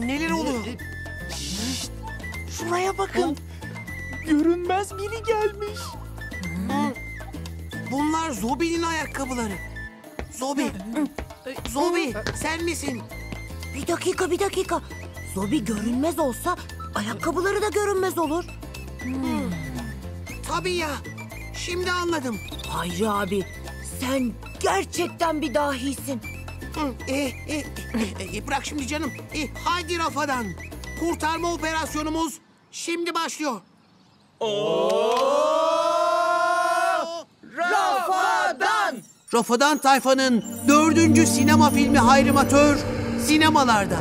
Neler oluyor? Şuraya bakın. Görünmez biri gelmiş. Hı. Bunlar Zobi'nin ayakkabıları. Zobi. Zobi sen misin? Bir dakika bir dakika. Zobi görünmez olsa ayakkabıları da görünmez olur. Tabii ya. Şimdi anladım. Hayri abi sen gerçekten bir dahisin. E, e, e, e, bırak şimdi canım. E, haydi Rafa'dan. Kurtarma operasyonumuz şimdi başlıyor. Rafadan! Rafadan Tayfa'nın dördüncü sinema filmi Hayrimatör sinemalarda.